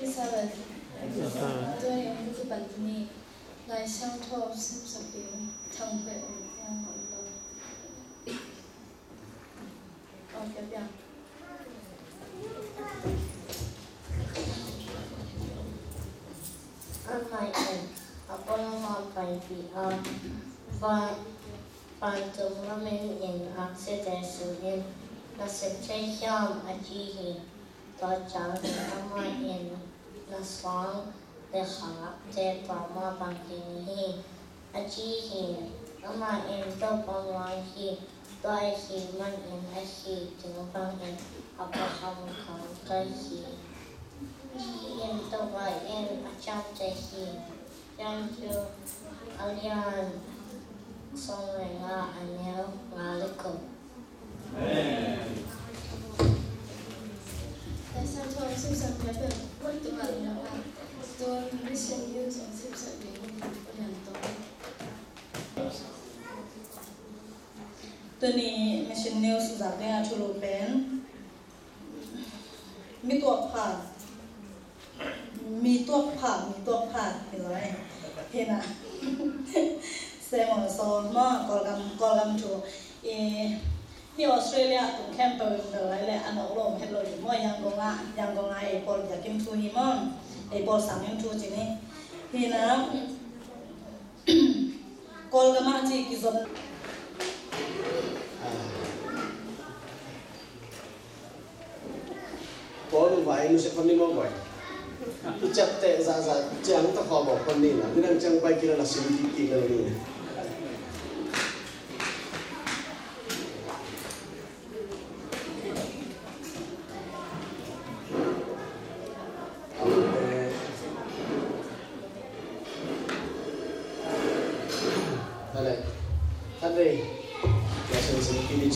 Elizabeth, tôi em cứ bật mì, lại xem sập biểu, thằng bé ông ta ngồi lâu. Ông kéo bèo. Ăn mày em, Apollo mò bài bị ơn, và bài tùng nó mình nhìn ác sẽ để sự yên, nó sẽ chơi xong ở chi hình, tôi cháu thì nó mò yên na sa tiyam ajihi, tajang naman in naswang deha te pama bangkinihi, ajihi, ama in to pangwahi, to ay hi man in ahi, tinupang in apaham kang kahi. Ian tawa in acham คนตรวจนะคะจนวิเชียนยืนสองสิบสองเรียนต่อตัวนี้ไม่ใช่เนื้อสุดาเนี่ยชุลเป็นมีตัวผ่ามีตัวผ่ามีตัวผ่าเห็นไหมเห็นอะเซมอสอนมากกอลัมกอลัมโชเอ ที่ออสเตรเลียตุ้มแคมป์เปอร์เดอร์และอันออกลมเฮลโลอยู่มั่วยังกงอะยังกงอาไอปอลอยากกินทูฮีมอนไอปอลสามยังทูจีนี่ที่น้ำกอลกมาจีกิซจนปอลไหวนุสิกคนนี้มั่วที่จับเตะซาซาจังต้องขอบอกคนนี้นะนี่นั่งจังไปกินอะสิบกินอะไรนี่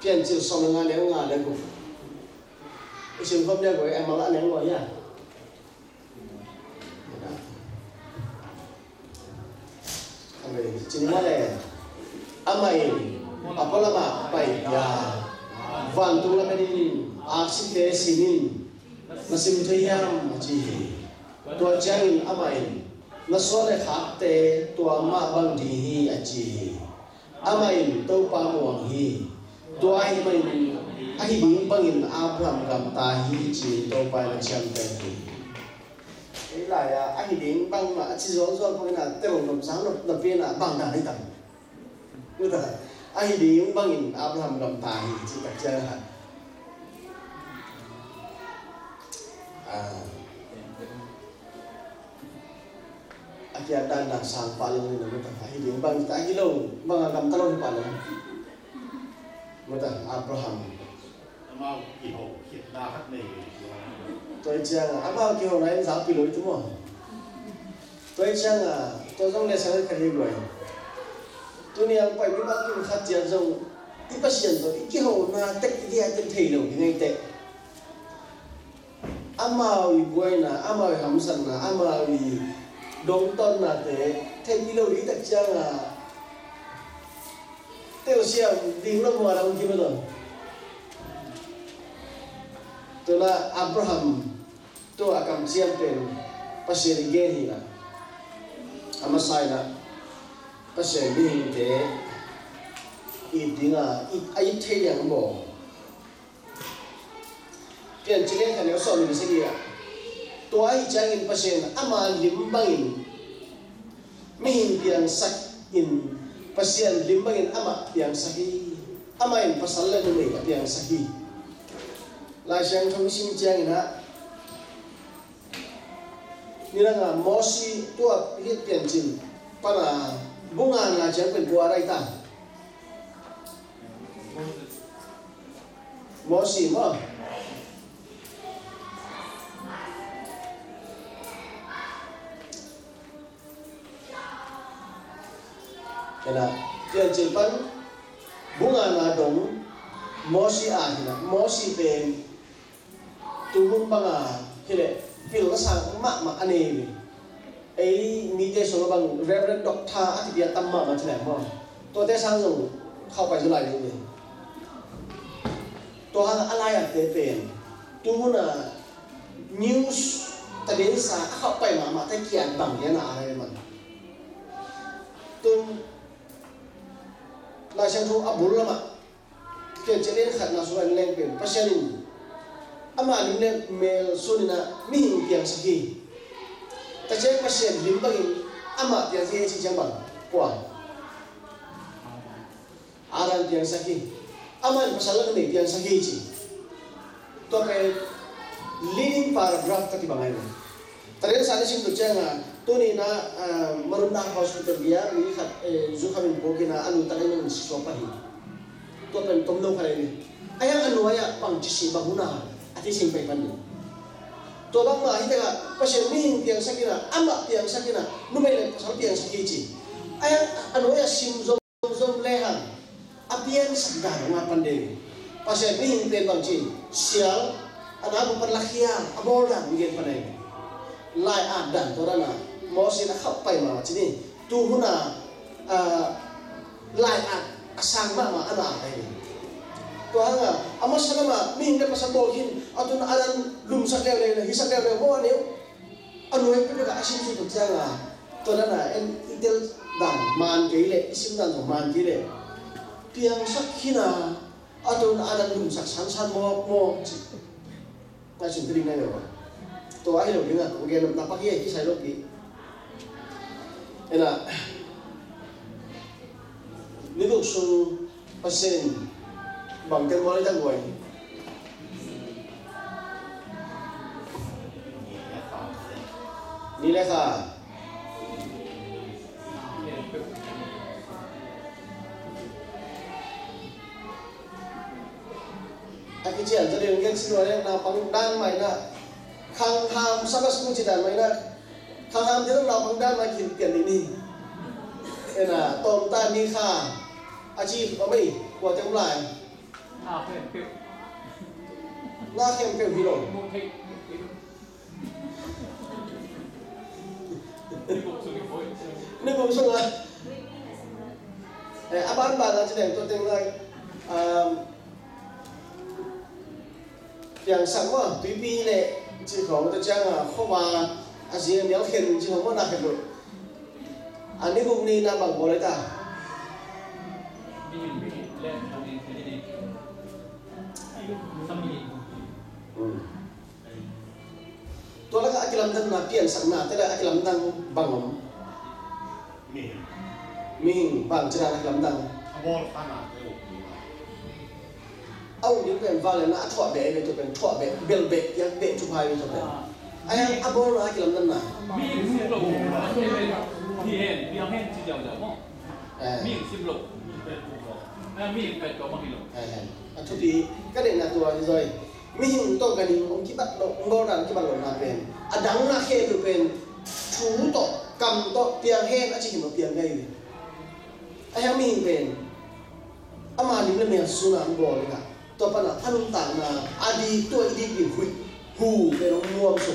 pian chiu som nga le nga le gu i sim phom le gu em la le ngo ya amai ching ma le amai apola ma pai ya van tu la ni a si te sinin nasim te yam chi tua chang amai na so tua ma bang dihi hi Amain chi amai hi. ตัวไอ้ไม่ไอ้บิงบังอินอาพรัมกับตาฮีจีโตไปละเชียงเต็มที่ไอ้หลายอ่ะไอ้บิงบังมาชิโซโซพวกนั้นเต็มลมสามลมลมเพี้ยนอ่ะบังได้ตังนี่แต่ไอ้บิงบังอินอาพรัมกับตาฮีจีตักเจอฮะอ่าอาจารย์ดันดังสามปาลงนี่นะมันแต่ไอ้บิงบังแต่ไอ้กิโลบังกำตะลงปาลง mata Abraham. Mau kỳ hộ hiện đa khắc này tôi chăng à bao kiểu này giáo bị lỗi đúng không? Tôi chăng à tôi này sáng cái gì rồi. Tôi này ông phải biết bao nhiêu phát triển trong ít phát triển rồi ít cái hồ na gì tên thầy đâu cái ngay tết amao i buena amao i hamsan na amao i dong ton na te đi đâu đi tết chăng à tiêu xiêm đi đâu mà đâu kia rồi. Abraham tu akam siam pen pasir gen la la pasir bi te i ai the yang bo pian chile kan yo so mi se to ai chang in. Pasir ama limbangin, mi sak in pasian limbangin ama tiang sahi. Ama in pasal la nei tiang sahi. Lai sang thong sim chiang ina. Ni nga mosi tua hit pian chin. Para bunga nga chiang pen bua rai ta. Mosi mo kena kejepan bunga ngadong mosi ahina mosi ben tulung banga kile fil sang mak mak ane ni ai mi te so bang reverend doctor atibia tamma ma chna mo to te sang zo khau pai zo lai ni to ha ala ya te pen tu na news tadi sa khau pai ma ma te kian bang ya na are man tum la sang thu abul lama ke chelen khat na suan leng pen pasyanin ama ni ne mel sunina mi hing piang saki ta che pasyan lim bagin ama piang saki chi chang bang kwa aran piang saki ama ni pasal ni piang saki chi to pe leading paragraph ka ti bangai Tadi sana sing tu cenga tu ni na merunda hospital dia ni kat zu kami bogi na anu tadi ni siswa pahi. Tu pen tomno kali ni. Ayah anu, ayah, pang jisi bahuna ati sing pai pandi. Tu bang ma hita pasien mihing tiang sakina ama tiang sakina numai le pasal tiang sakici. Ayah, anu, ayah, sim, zom zom lehan. Apian sakar ngapande. Pasien mihing tiang bang cin sial, anak aku perlakian abolan mungkin pandai lai a dan to rana mo si na khap pai ma chini tu huna lai a asang ma ma ana ai ni to hanga ama sana ma mi hinga pasal bol hin atun alan lum sak le le hi sak le le mo ani anu ai pe ka asin su to janga. To rana en idel dan man ke le isim dan man ke le piang sak hina atun alan lum sak san san mo mo ta sin tri na yo to ai lo dinga ko gen na pa ki ki sai lo ki ena ni do su pasen bang ken mo ta goi ni le kha Aki chian ta den gen sin wa na pang dan mai na khang ham sabas mu ci dan mai na khang ham ti la pang dan mai kin pian ni ni ena tom ta ni kha. A chi ko mai ko te lai? À phải phiêu na khem pe hi lo một thị đi bộ xuống cái phối ni ko so la eh aban ba na ci den to teng lai. Um yang sang ma tui pi le chỉ có một trang à không mà asia méo khen chứ không có nào khen được. À, Anh đi vùng ni nam bằng bố lấy ta tôi là cái làm thân là tiền sẵn là thế là cái làm tăng bằng mình bằng chưa là cái làm tăng ông những cái vào là nã thọ bể về tụi mình thọ bể bèn bể yang bể chụp hai về tụi mình 哎，阿波罗阿吉啷个呐？命是路，天两天只叫叫么？命是路，命白狗嘛，命白狗嘛，路。哎哎，出题，cái này là tua rồi. Mình to cái này ông chỉ bắt độ ông bao đàn chỉ bắt độ là bền. À đắng là khe được bền. Chú to cầm to tiền hen, anh chỉ hiểu tiền ngay. Anh em mình bền. Ama đi lên miền xuân ăn bò đi cả. Tôi bảo là ăn tảng là adi tôi đi bị hụi hù cái nó mua sụp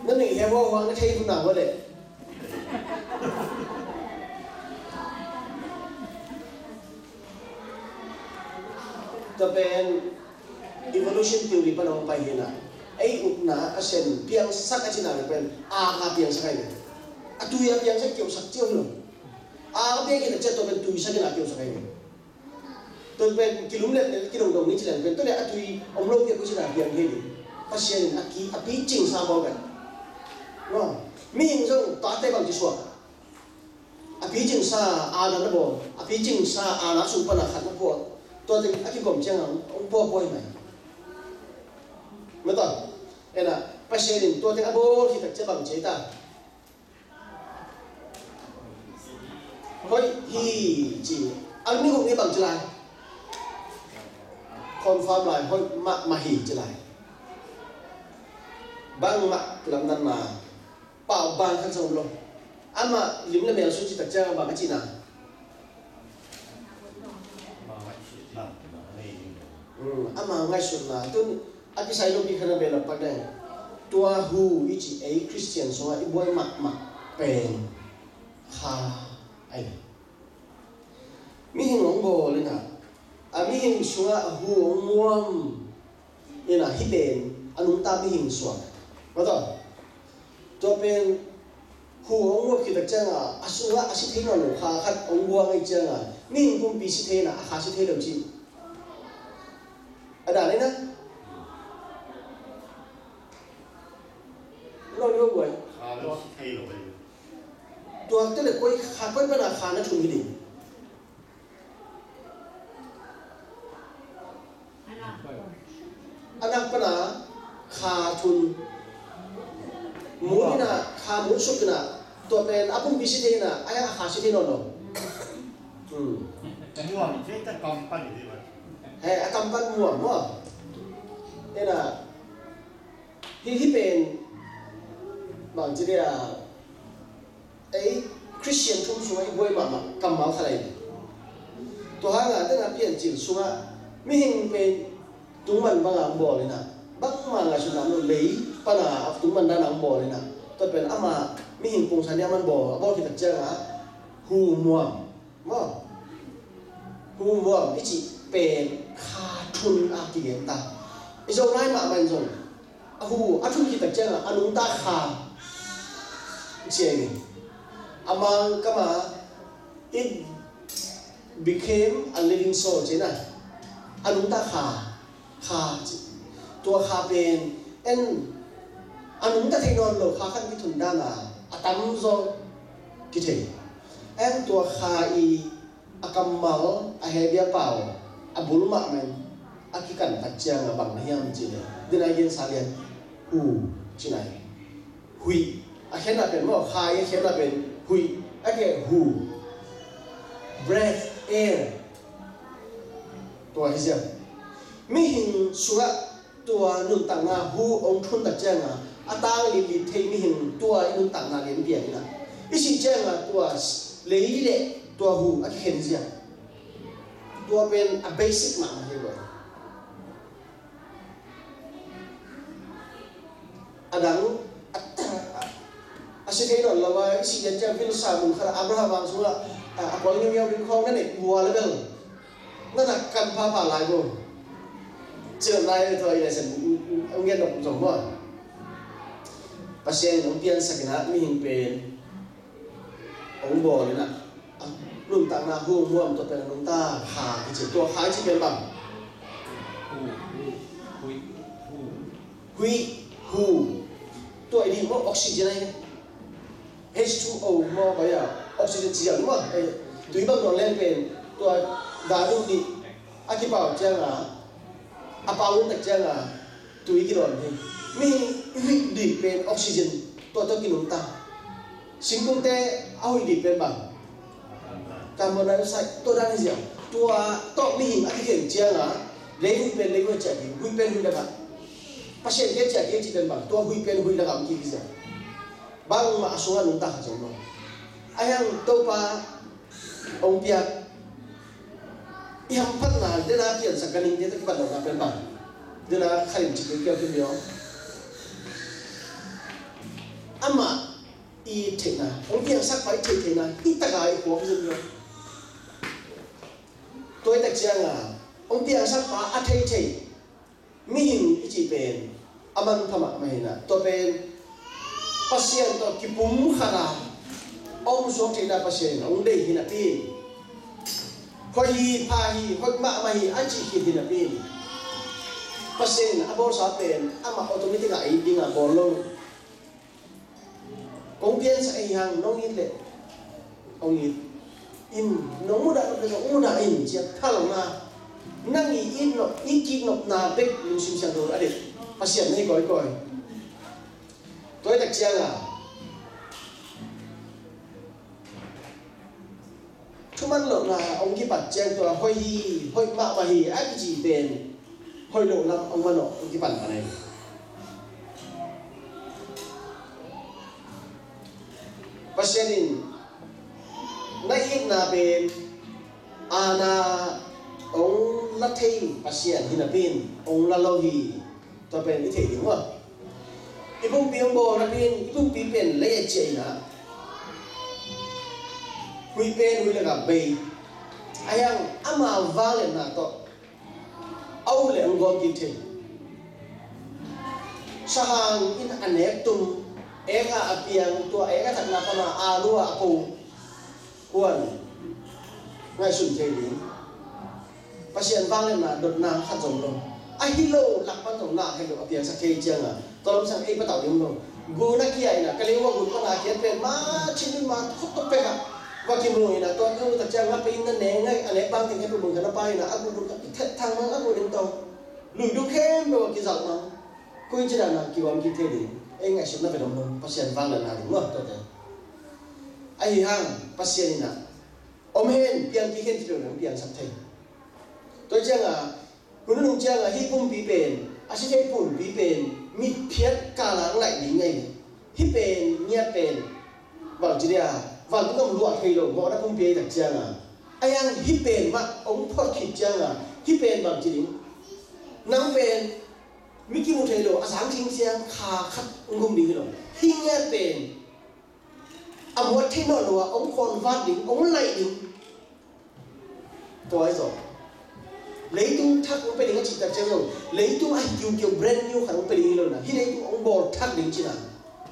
ki ta changa bang chi anong ta kha ku so pa na ta ikilam dang na ena pasien na ang bol dik dik ki changa min te na bang vai ki kum non da ni mo to a ti le a ko pian ma sa ro chi thong nên mình hiểu không hoàng nó thấy cũng nào có để. Cho bên evolution theory pa naman pa hina ay ut na asen piang sak asin na pen a ka piang sakay ne atu ya piang sak kyo sak kyo no a ka piang kita chat to ben tu sa kina kyo sakay ne to ben kilum le kilum dong ni chilan ben to le atu om lo kyo sina piang he ni pasien aki api ching sa bo ben no mi hing song ta te bang chi suwa a phí chừng xa à nó bộ à phí chừng xa à nó sụp na khát nó bộ tôi thì à cái gồm chăng ông bộ bôi mày mới tao em là bác sĩ đình tôi thì à bố thì thật chất bằng chế ta hoi hi chỉ anh mi cũng đi bằng chế lại confirm lại no mi in jong to te bang ti so a pi jing sa a na bo a pi jing sa a na su pa na khat na anh chỉ te a ki gom chang ong bo boy mai mà ta ena pa she din to te a bo ki tak che bang che ta hoi hi chỉ. Anh mi không ni bằng chế lai kon farm lai hoi ma ma hi che lai bang làm lam mà. ma bảo ban khăn dầu lo ama lim là mèo suy chỉ tạch trang bà cái chị nào ama ngai sun na tun api sai lo bi khana bela pagdai tua hu ichi a christian so i boy mak mak pen ha ai mi hing ong bo le na a mi hing sunga hu ong muam ina hiben anum ta mi hing suang betul ตัวเป็นหัวงรบคิดจังอะอาสุวะอาสิเทนหนุขาขัดองวัวไเจังอะนี่คุณปีสิเทนะอาคาสิเทนจิอาดาเลยนะเราเรียกว่าตัวก็เล็ก้อยขาก้อเป็นอาคารนะทุนกินอันาคตนาขาทุน muốn na khá muốn sụp na tuột bên áp bung bisi thế na ai khá sĩ thế nó nó ừ mua thì chết ta cầm pan gì vậy hè cầm pan mua mua thế là thì thì bên bằng chỉ là ấy Christian thông xuống ấy vui mà mà cầm máu thay này tôi hàng là tên là biển chỉ xuống á mình mình tú mình bằng ám bò này nè bắt mà là xuống làm lấy pa na chúng mình đang ang bò lên nè tôi bên ama, mi hình cùng sản man bò bò thì thật chơi á hu mua mà hu mua cái chị bên kha thun a ki ta. Izo nai ma man zong. A hu a thun ki thật chơi á anung ta kha. Chơi among kama, it became a living soul chứ này anung ta kha. Kha, tua kha bên en anung ta thấy non lo kha khăn cái thùng đa là atam zo. Cái thế em tua kha i akamal a hebia pau a bulma men a ki kan tachang a bang hiam chi ne din ai gen salian hu chi này. Hui a khen là bên mo kha i khen là bên hui a ke hu. Breath air. Tua hi sia mi hin suga tua nun tang na hu ong thun ta chang a atang li li thei mi hin tua nun tang na len bia ina isi chang a tua lấy lệ tua hu a khen sia tua bên a basic ma ma hi adang asi thei non lawa isi yan cha vil sa mun khara abraham ang sunga akwang ni yaw din khong na ne bua level na na kan pa pa lai go chưa lai thôi là sen ông nghe đọc giống pasien ông pian sakina mi hin pen ông bò lên nè luôn tặng na hu muam to pen nung ta. Ha cái chỉ tua khai chỉ pen bằng. Hui hu tua đi mo oxygen này H2O mo bây giờ oxygen chỉ đúng không? tùy bằng nó lên pen tua đã đúng đi. À cái bảo chăng à à bảo luôn tạch chăng à tùy cái đoạn này mi hui đi pen oxygen tua tua cái nung ta. Sinh công te à hui đi pen bằng carbon dioxide tôi đang gì tua to mi hình cái hiện chiang à lấy hui pen lấy hui chạy hui pen hui dapat pasien dia chạy chỉ cần bằng tua hui pen hui dapat cái gì bang mà asuhan nung ta trong nó ayang tâu pa ông bia iham pat na dia na pian sa kaning dia tak pada na pen bang dia na khalim chỉ cái cái điều ama, i thế na ông kia sắc phải thế thế na ít tất cả của ông cái rồi tôi đặt ra là, ông kia sắc phá a thế thế mi hin chỉ bền aman thama mai na to pen pasien to kipum khara ông số thế na pasien, ông đây hình a pin. Khoi hi, pa hi khoi ma ma hi a chỉ hi hin a pin. Pasien abor sa bền ama automatic là ai dinga bolong kong pian sa ai hang nong in le ông ít in nó mu da nó mu da in chia thà lòng na năng ý in no ít ki no na bek lu sim sang đồ ở đây pasien này coi coi tôi đặc chia la chúng man lộ là ông ki bật trang to hoi hi hơi ma mà hi ki gì ben hoi lo lắm, ông man lộ, ông kia bật này. pasienin na hit na ben ana ong latay thei hinapin, ong lalohi ông la lo hi to ben ni thei wa ibung piang bo na bin ibung pi ben le na hui pen, hui laga bay. Ayang ama vale na to. Au le ang gom ki sahang in anek tum eka apiang tua, eka tak napa alua aku. Kuan, ngai sun thei ding pasien vang lên là đột na khát dòng đâu ai hello lạc bắt dòng na hello apiang sa thei chang à ah. tolong sang ei patau dim đâu gu na kia ina kali wa gu na kia pen ma, chin ma khut to pe ka wa ki mu ina to nu ta chang ngap in na ne ngai ane bang ting hebu mun kana pa ina aku bu ka thang ma aku dim to. Lui du khem bo ki zau ma kui chi na ki wam ki thei ding ai ngai sim na venom no pasien wang na ding no to te ai hang pasien na om hen piang ki hen ti lo piang sap thai to chang a à, kun nu chang a à, hi kum bi pen a à, si thai pun bi pen mít phiet ka lang lại ding ngai hi bền nhẹ bền. Bảo chi dia và cũng không loạn thì đâu gõ đã không biết đặc chăng à. Ai ăn hít bền mà, ống thoát thịt chăng à. Hít bền bằng chỉ đính nắng bền มิกิมุเทโลอาสังทิงเซียงคาคัดงุมดีหรอฮิงเงเป็นอมวัดเทนอลัวองคนวาดดิงองไหลดิงตัวไอ้สองเลยตุ้งทักมันเป็นอย่างจิตใจเจ้าเลยตุ้งไอ้ยูเกี่ยวแบรนด์นิวขันเป็นยังไงเลยนะฮิเลยตุ้งองบอลทักดิงจีน่ะ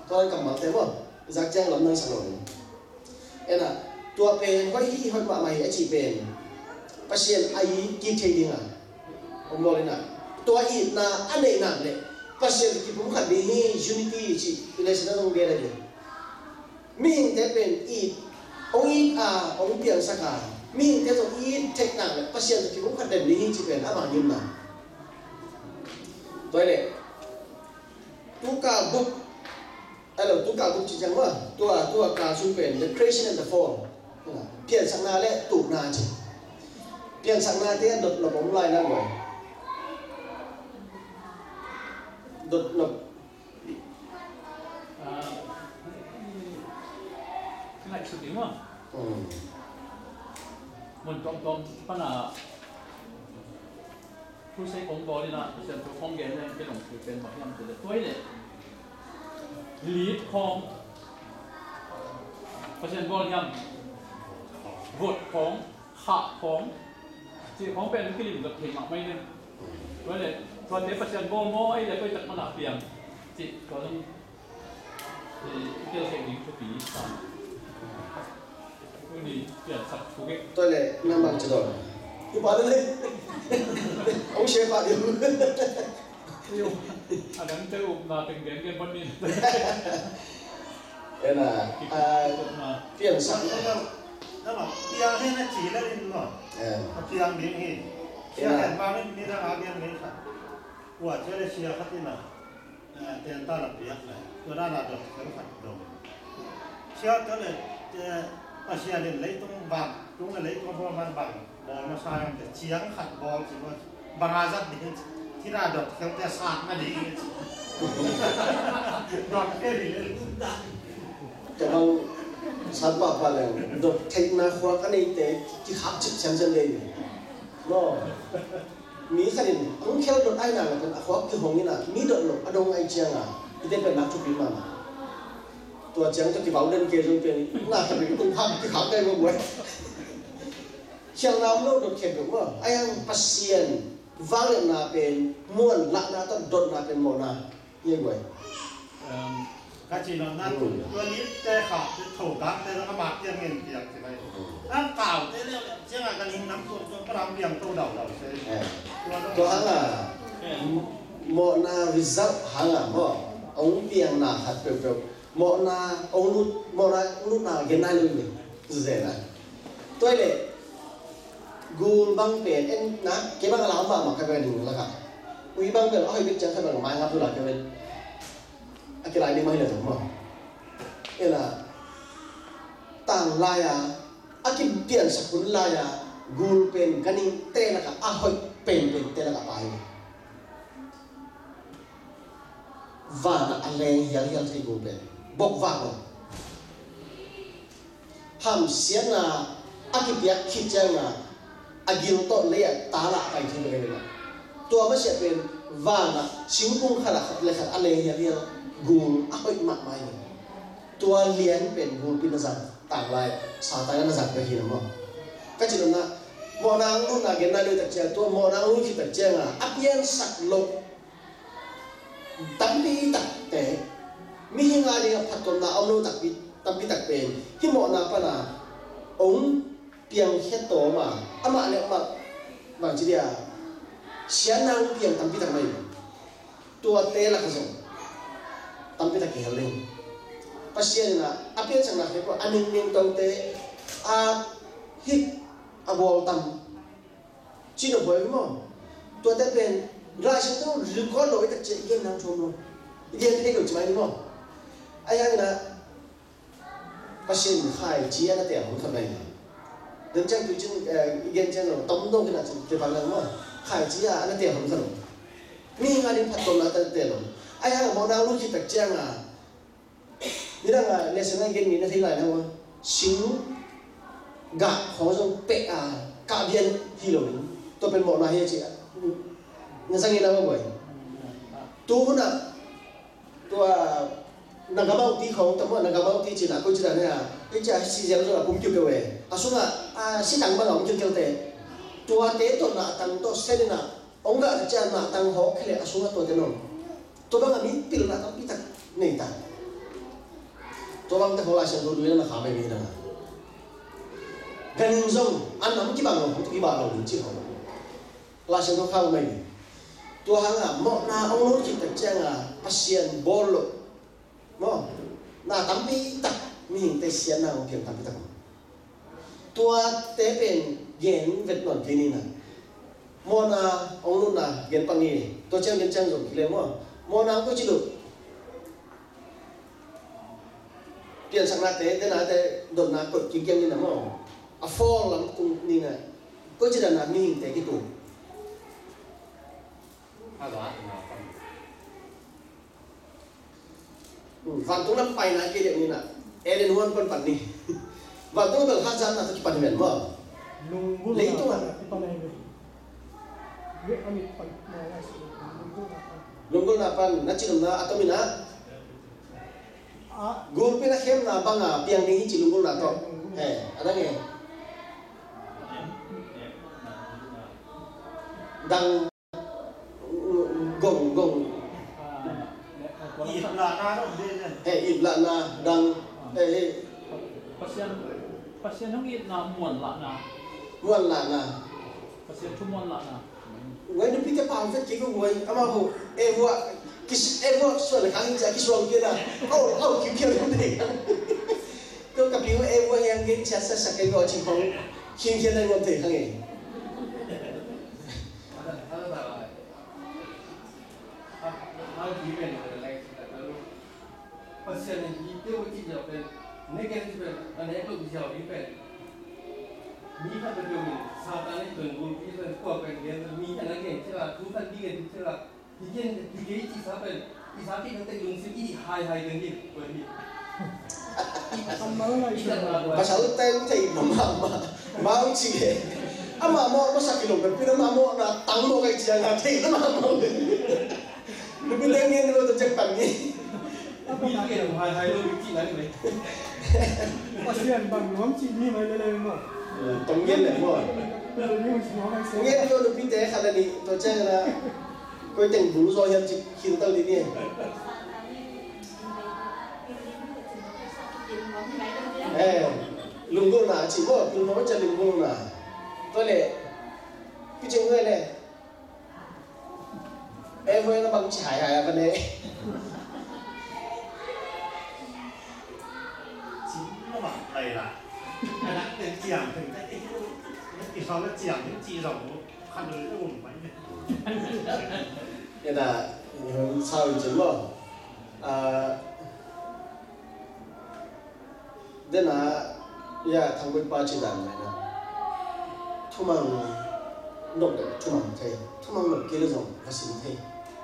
ตัวนั้กำมังแต่ว่าจากแจ้งลำนั่งสนองเอ็น่ะตัวเป็นก็ฮิฮอนมาไม่ไอ้จีเป็นประเชียนไอ้กีเทดิงอะองบอลเลยนะ ตัวของแกเนี่ยเป็นหลงสือเป็นแบบที่ทำเสร็จตัวเนี่ยลีดของเพราะฉะนั้นบอลยังบทของขาของจีของเป็นกลิ่นกับเทมักไม่เนี่ยตัวเนี่ยตอนนี้เพราะฉะนั้นบอลมอไอ้เลยก็จะ dutlog. Ah. Kena ikut dia mah. Hmm. Mun tong tong pana ผู้ใช้องค์กรนี่นะเะนตัวของแกนี่เป็ต้องเป็นแบบที่มันจะตัวเนี่ยลีดของเพราะฉะนั้นบอลยังบทของขาของจีของเป็นกิริมกับเทมักไม่เนี่ยตัวเนี่ย tuần nếu phát triển mô mô ấy là tôi tận mà là phiền chị có không sẽ đến cho tí xong. Tôi đi chuyển sạch phú kệ tôi năm bằng chờ rồi cứ bỏ lên. Ông sẽ phạt điểm yêu à đắn tới ụp là từng đến cái bất đi. Đây là à, tiền sẵn đó là tiền hay là chỉ là lên rồi? Ờ. Tiền đến thì tiền hàng vào lên đi ra hàng tiền ว่าเจ้าเชียขัตินะเตียนตาลับเปียกเลยตัวน่าระดกแล้วขัดดงเชื่อตัวเนี่ยอาเชียเลยเลยต้องบังต้องเลยต้องพวกมันบังบอลมาใช้แต่เชียงขัดบอลสิว่าบางอาจัดดีที่น่าดกเขาแต่สาดมาดีดอกเอริเลยจะเอาสาดปาปาแล้วดอกเทคนาควักอันนี้เตะที่ขับชิดเฉยนจะเลยเนาะ mi kha din ang khel dot ai na la kan akhwa ki hongina mi dot lo adong ai chiang a. Ite pen na chu pi ma ma tua chiang cho ki bảo đơn kia dùng tiền na kha bi tung phang ki khang dai mo bue chiang nam lo dot khe bu ma ai ang pasien, vang na pen muan la na ta dot na pen mo na. Ye bue um cái chỉ là năng thủ cơ nít tê khảo tê thổ tác tê nó mạt tiên nghìn tiền thì này năng tạo tê liệu chứ là cái hình nắm tuột cho cái làm biển tô đầu đầu tê tôi hả là mọ na vì dấp hả là mọ ông tiền là hạt bẹp bẹp mọ na ông lúc mọ na lúc nào cái này luôn mình? Dễ này. Tôi để gùn băng biển em ná cái băng láo mà mà cái bên đừng là cả quý băng biển nó hơi biết chẳng cái bằng mai ngáp tôi là cái bên cái lại đi mai là đúng không là tang laya, à akim pian sakun lai à gul pen ganing te la ka ahoy pen pen te la ka pai vana na aleng hial hial thei gul pen bok va ham sian na akipia khichang na agil to le ta la kai thu be tua ma sia pen va na singkung khala khat le khat aleng hial hial gul ahoy ma mai tua lian pen gul pin zan tang lai sa tai na zan ka hi mo ka chi na mo nang nu na gen na le tak tua mo nang nu ki tak cha nga apian sak lo tam pi tak te mi hi nga ni phat kon na ông tak pi tam pi tak pen hi mo na pa na ông piang het to ma ama le ma bang chi dia sian nang piang tam pi tak mai tua te la ka tam pi tak ki haling pasien na apian sang na he ko aning ning tau te a hit a bol tam chino boy mo tua te pen ra shi to ri ko lo ta che gen nang chom lo gen te ko chmai mo ai ang na pasien khai chi ana te hong kha này, đến trang tu chân gen chân rồi tống đâu cái nào cái bằng lần mà khai chi à anh te không kha lo mi nga din phat to na ta te lo ai ang mo na lúc chỉ tạch trang à? Ni đang là lesson anh gen ni na thei lai na wa xíu gạ khó trong pẹ à cả biên hi rồi, tôi bên một này chị ạ. Nhà sang nào vậy tu na tôi à, bao tí không? Gặp bão thì chỉ là tôi chỉ là này à? Cái chả xì dẻo rồi là cũng kêu về, à xuống à à si tăng bao lòng chưa kêu tệ. Tua tế tôi là tăng tôi sen na ông gạ cha là tăng họ khi à xuống tôi thế nào tôi bang amin pil na biết pitak nei ta. Tôi bang ta hola sang tôi đuôi na khá mày na ganin zong an nam ki bang cái ki ba lo chi ho la sang tôi khao mày. Tôi hăng à mo na, ông nốt chỉ tập trang à pasien bolo mo na tampi tak mi hing te sian na ông tắm tampi tak tua te pen gen vet non kini na mo na, ông nốt na gen pangi tôi trang gen trang rồi kile mo mo na ko chi lu pian sang na te te na te don na ko ki gen ni na mo a fall lam tung ni na ko chi da na mi hing te ki tu van tung nam pai na ke dia ni na elen huan pon pan ni van tung bel hazan na tu pan men mo Nunggu Lah, itu kan. Di pan na pan. na pan. Na chinum na ato mina Ah, gur pe na khem na banga piang ni chi lunggul na to. He ada nge dang. Gong gong. Là na he ib la na dang. He he pasien pasien hong it na muan la na. Muan la na. Pasien chu muan la na Wai ni pita pang vet ki ko wai ama ho e wa kis e wa so le kang ja ki so ki da au au ki ki ni to ka pi e wa yang ge cha sa sa ke go chi ko kin kin na ngo te kang e pasien ni itu mesti jawab negatif dan itu bisa jawab mi kan betul saat ini tunggu kita kuat kan dia mi kan lagi celah tu kan dia tu celah dia dia itu sampai isati nanti lungsi ini hai hai kan dia pergi ang mga na Isa isa. na pa sa utai utai ma ma ma ma u chi ge ama mo mo sa kilo pe pina ma mo na tang mo kai chi na te na ma mo ni bin deng ni lo to chek pan ni mi tu yang hai hai lo bici lagi ni Pasiyan bang nuam chi ni may lele mo. Tong yen le mo Pero yung si nuam ay tong yen lo no pin te kha da ni to chang na ko teng bu so hiam chi kin tao ni ni eh lunggu na chi mo tu no cha lunggu na to le pi cheng ngue le em ơi nó bằng chỉ hải hải vấn đề. Chín nó bảo thầy là 人讲的，你少了讲的肌肉，看着就我们。Nên là hướng sau chính rồi. À, nên là, yeah, thằng bên ba chỉ đàn này nè. Thu mang nộp được thu mang thế, thu mang nộp kia là dòng xin thế.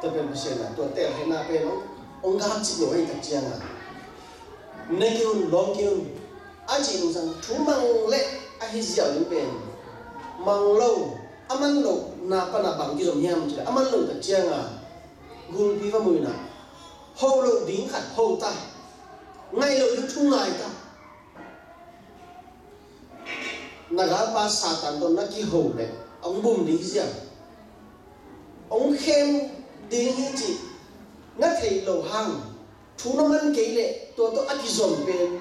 Tập bên bác sĩ là tuần tệ hay na bên ông, ông gác chỉ nổi anh tập chiang à. Nên kêu long kêu anh chị đúng rằng chú mang lệ, anh hi dẻo những bền mang lâu anh mang lâu na pa na bằng cái dòng nhem chứ anh mang lâu cả chiang à. Gùn pi và mùi nà. Hô lộ đính khát hô ta. Ngay lộ đứng chung ngài ta. Nà gá ba sa tàn satan to naki hầu đấy ông bùm đính dẻo ông khen đính hi chị nó thấy lâu hàng chú nó mang kế lệ tôi tôi ăn cái dòng bền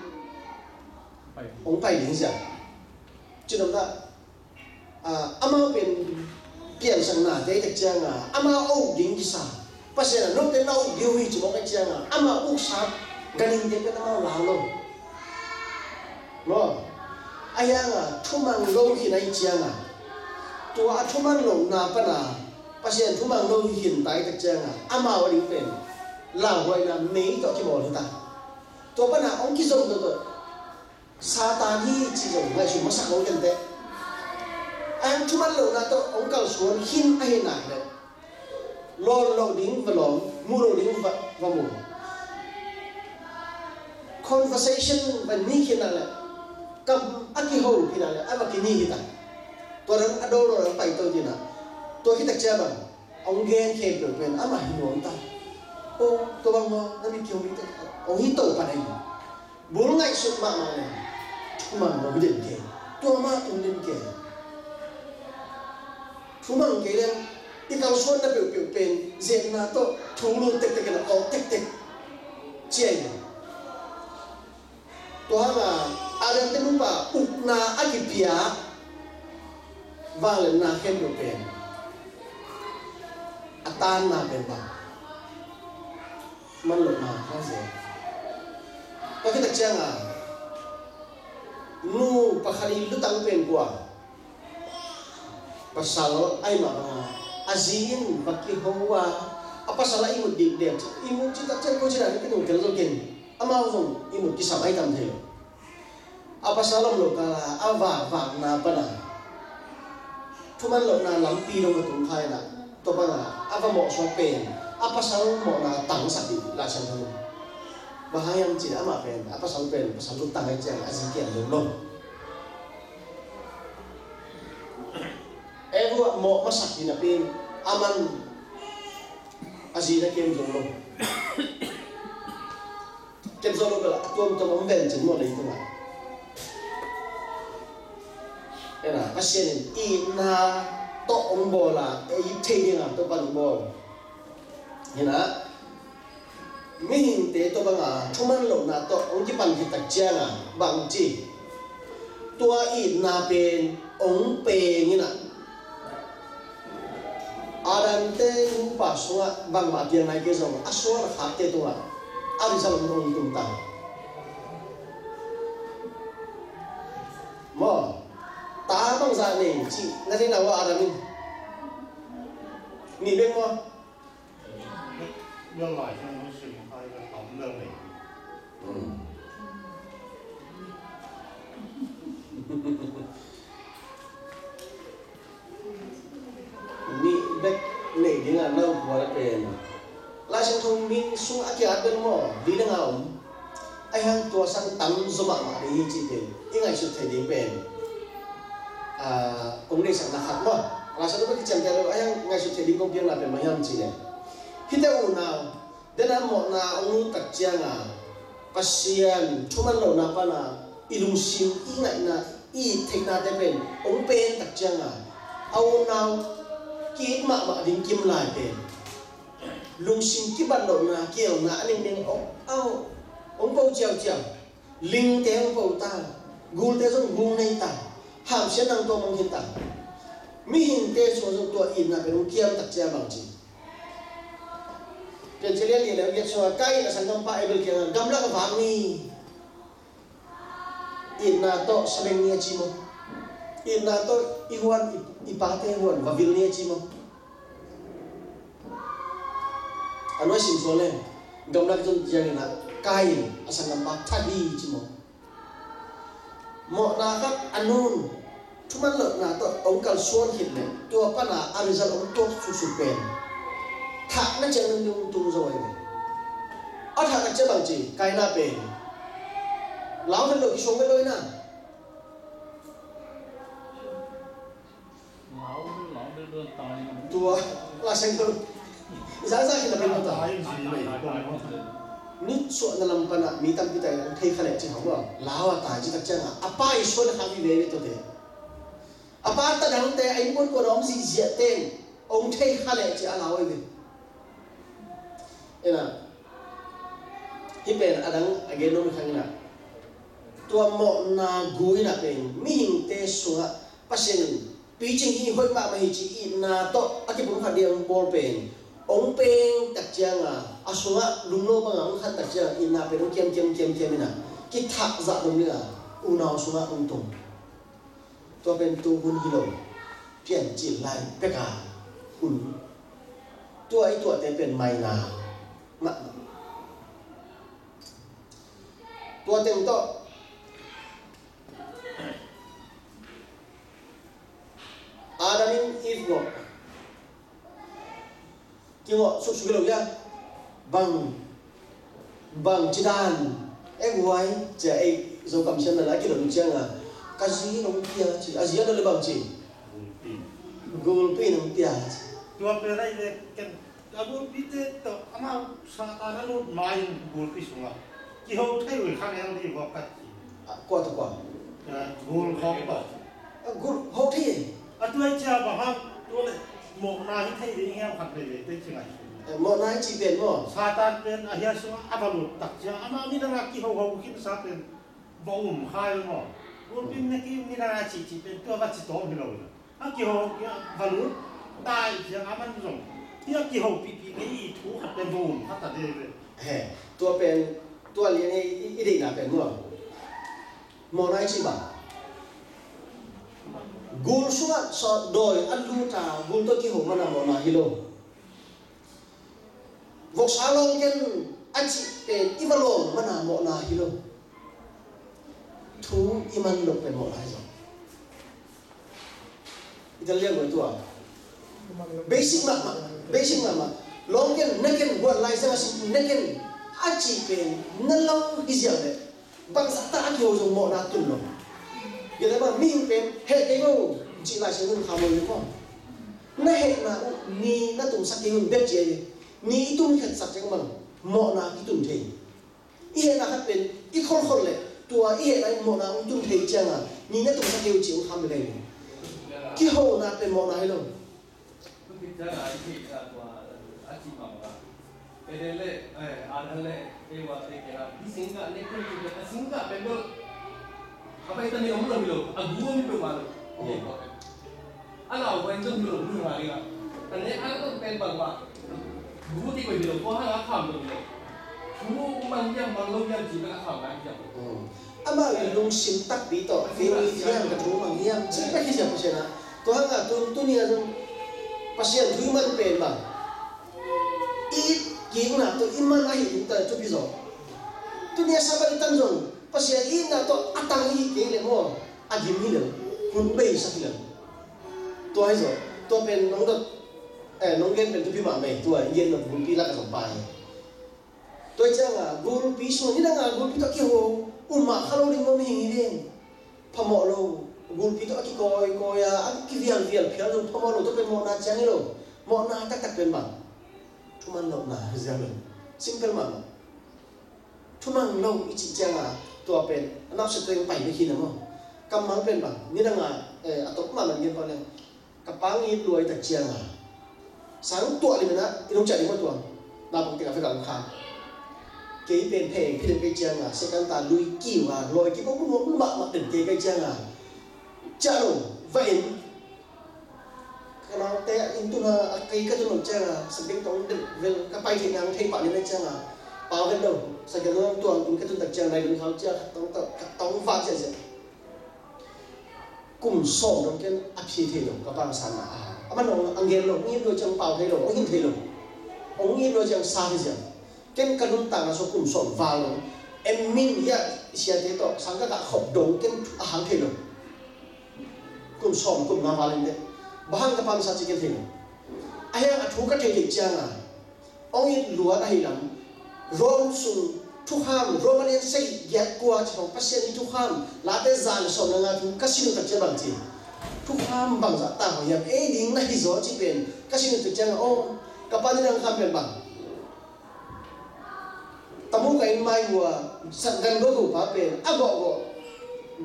chi na thei lo hang thu na man ke le to to aki zom pen ไป ông phải đi zia chứ đâu ta à ama bên biển sang na đấy được chưa à ama ô dính cái sao bác sĩ là lúc đến đâu điều gì chỉ một cái chưa à ama ô sao cái này cái cái nào lao luôn nó ai à thu mang lâu khi này chưa à tua à thu mang lâu na pa na bác sĩ thu mang lâu hiện tại được chưa à ama ở đi bên lao gọi là mấy đó cái mỏ ta tua pa na ông kia dùng được Satan chỉ anh chú mắt lâu na ông cao xuống hin ai nải đấy lo lo đính và lo mu lo đính và và conversation và ni khi nào là cầm aki ho khi nào là ai mà kini kita tôi đang ado lo đang phải tôi gì nào tôi khi tập chơi bằng ông ghen kẹp được bên ama hin ông ta. Ô tôi bằng mà nó bị kêu bị ông hít tổ phải này bốn ngày suốt mạng này mà mà bị định kề ma mà tôi định kề thu mang cái lên đi cao xuân nó biểu biểu bền diện là to thu luôn tịch tịch là có tịch tịch to mà adam tên ba uk na akipia và lên na khen biểu bền atan na pen ba man lo na ha dễ có cái đặc trưng à nu pakhali lutang pen kwa pasal ai ma azin baki hoa apa salah imut di dia? Imut cita cita ko cita kita nung kelzo ken ama uzong imut ki samai tam thelo apa salam lo kala ava va na pana thuman lo na lam pi ro tum khai na. To ba ah, ava mo so pen apa salam mo na tang sa di la chan thong bahayam cita ama pen? Apa salam pen? Pasal lu tang ay jang azin kian lo lo ego mo masak dinapin aman. Azina kem zong lo kem zong lo gala tuam tuam om ven chen mo le itu ma era pasien i na to om bola e i te dinga to pan bol ina mi hin te to banga thuman lo na to, ong ji pan ki tak chia nga bang chi. Tua i na pen, ong pe ni na aran te nu rupa sunga, bang ma piang nai ke so a so ra song aswar hate tunga. Ari salam rong tum ta. Mo, ta bang za ne, chi, na te na wa aran ni. Ni beng mo. 將來將會算係咁樣嚟。嗯。ni bek ne dinga na wala pen la sang thung min su a ki apen mo di na ngau ai hang tua sang tam zoma ma de yin chi te i ngai su thai ding pen a kong ne sang na khat mo la sang ko ki cham te ai hang ngai su thai ding kong pian la pen ma yam chi hi te u na de na mo na ong tak chia nga pasian thuman lo na pa na ilung sim ingai na i thek na te pen ong pen tak chia à, au nào, kit ma ma ding kim lai pen lung sim ki ban lo na kiel na ning ning ong au ong bau chiao chiao ling te ong bau ta gul te xuống gul nei ta ham sẽ năng to mong hiện ta. Mi hình te so xuống to in na pen kiam tak chia bằng chi pen chelia li le yet so kai na sang gam pa e bel kiang gam la ka bang in na to sabeng nia chimo na to iwan ipate iwan huan vavil nia chimo anoi sim sole gamna jon jang na kain asang nampak thadi chimo mo na ka anun thuman lo na to ong kal suan hit le to pa na arizal result ong to su su pen thak na chang nung tu rồi. Ở thằng cái chế bằng gì cái na bền lão phải lội xuống cái lối nào. Tài tua là sinh hơn. Giá giá khi là bên Cái ta tài. Nít suốt là làm pana mi tam kita yang thấy khale chứ không đâu lão à tài chứ tất chân à apa isu là kami về itu thế. Apa ta đang te anh muốn có ông gì diệt tên. Ông thấy khale chứ à lão ấy ena hipen adang ageno mi khangina tua mo na gui na pen mi hing te sunga pasien piching hi hoi ma ma hi chi i na to aki pun khadiang bol pen ong peng tak chianga asunga lungno ba ngang khat tak chianga i na pen ong kem kem kem kem ina ki thak za dum ni a u na sunga ong tung to pen tu hun hi lo pian chi lai pe ka hun tua i tua te pen mai na ma tua tem to Adamin if ngo ki ngo su su lo ya bang bang chidan e guai cha e zo kam chen na ki lo chang a ka ji no pia chi a ji no le bang chi gul pi no pia Tua pera ile ken abu bite to ama sa ta lu mai gul pi sunga. Ki ho thai wi khang yang di ko kat. qua to qua Gul khong to. gul ho thi A tu ai cha ba ha tu le mo na hi thai wi ngam khat le te chingai. mo nai chi ben mo Sa ta pen a hia sunga abalu tak cha ama mi na ki ho ho ki sa pen bo um hai mo. Gul pi ne ki mi na chi chi pen tu va chi to mi lo. A ki ho ki valu tai cha aman rong. Ti ki ho so doi an ta gul to ki ho mana mo hilo vok salong ken achi pen imalong mana mo hilo thu iman lo pen mo na hilo Italian ko tua. Basic mak mak long ken neken buat lai sa si neken aci pen nalang hizya de bang sa ta aki ho mo na tun lo ya ba mi pen he ke go chi lai sa nun khamo ni ko na he na ni na tum sa ke hun bet je ni tum khat sa chang ma mo na ki tum the i he na khat pen i khol khol le tua i he na mo na tum the chang a ni na tum sa ke hu chi kham le ki ho na pen mo na hi lo pizzagari a Chimamba. E delle Adale e Watekera, di Singa, le cose che Singa vengono. Ma poi te ne ho uno milo, a due milo male. Allora, quando un milo, un milo, ma ne ha un bel bagua. Due di quei milo, poi ha la fama milo. Due man yam, man lo yam, ci la fama yam. အမလည်းလုံရှင်တက်ပြီးတော့ဒီလိုရံကတူမငြင်းချိပက်ကြပါရှင်လားတော့ငါတို့တူနေရဆုံး pasien thu man mà. Ma i ki na to iman ai chúng ta chu bi zo tôi ni sao bạn tan zon pasien i na to atang i ke le mo a gi mi le kun be sa ki le to ai zo to pen nong to eh nong gen pen tu bi ma me tu a yen na bu pi la ka so tôi chăng à guru pi so ni na guru pi to ki ho umma khalo ding mo mi hingi den phamo lo guru pi to ki koi koi a a ki vial vial phia lo phamo lo to pe mo na chang lo mo na tak tak pen ma thuman lo na ja lo simple ma thuman lo i chi chang à to pen. Na se teng pai ni khi na mo. Kam mang pen ba ni na nga eh atop ma man gen pa le kapang i luai tak chiang à sáng tua li na ilong cha di mo tua. Na bang te ka fe ka kha. Cái bên thề cái được cái trang à sẽ căn ta lui kiều à rồi cái có muốn mặc mặc đỉnh cái cái trang à cha vain vậy cái nó na in ka là cái cái sabing tong de vel ka biết thi nang về cái ni thì ngang thay bạn lên trang à bao bên đầu sẽ cái nó tuần in cái tu đặc trang này đừng tháo trang tông tông tông vang sẽ sẽ cùng sổ đồng cái áp phi thế đồng các bạn sana à mà nó anh nghe lo nghĩ pa chẳng bảo thế hin ông lo thế ni ông nghĩ sa chẳng sai gì cái cái lúc ta là số cùng sổ vào rồi em min ya sia thế to sang ka ka khop đồng ken hàng thế đồng. lo sổ cùng nam vào lên đấy. Bahang cái bạn sa chỉ cái thế đồng ai à thu cái thế chăng à ông ít lúa đây lắm. Rom sung thu ham romanian say get qua trong pasien thu ham. Lá te zan so na nga thu kasinu ta che bang chi thu ham bang za ta ho yam e ding na hi zo chi ben kasinu tu chang o kapani nang kham ben bang tamu ka in mai wa san gan go go pa ben a go go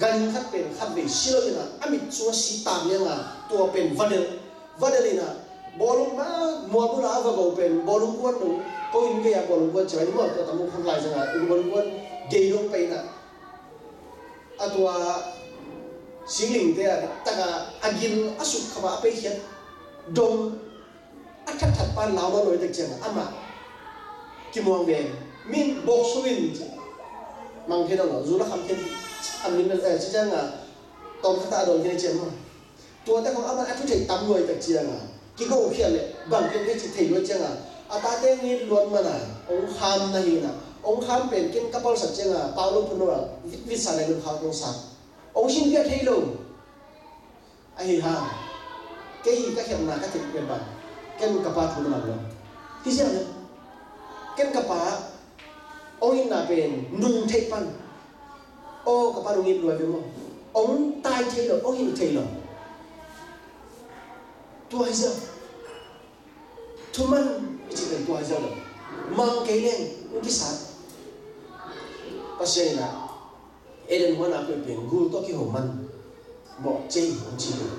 กันขัดเป็นขัดเวชิเลยนะอามิชัวสีตามเนี่ยะตัวเป็นวันเดลวันเดลินะบอลมามัวบุราณก็เป็นบอลกวนหนูก็อินเกียบอลกวนใช่ไหมที่บอตัวตำรวจทำลายจังหวะอุบลกวนเกยลงไปนะอตัวสิงลิงเตียตั้งอากินอสุขขมะไปเขียนดงอัดถัดปานลาวน้อยตะเจียงอามากิมวังเบวมินบอกสวินมังเทนะรู้แลคำเทน ben min bok suin mang thế đâu dù nó chăng à tôm ta đồn cái chém mà tua ta không ăn ăn chút thầy tắm người tak chiang à cái câu hiện lệ bằng cái cái chỉ luôn chăng à? À ta thấy nghe luôn mà nè. Ông ham này nè. Ông ham bên cái couple sạch chăng à? Bao lâu phun rồi à? vít vít sai này luôn khao trong sáng ông xin biết thấy luôn ai ha? Cái gì các hiện là các thịt bên bằng cái capa thu nó nào luôn? Thì sao nữa cái capa ông in là bên nung thấy pan ô capa nung in đuổi về mà ông tai thấy rồi ông in thấy rồi tua giờ thu man chỉ cần tua giờ rồi mang cái lên cái sát pasien là eden wan aku biển gul to ki bỏ chơi không chỉ được.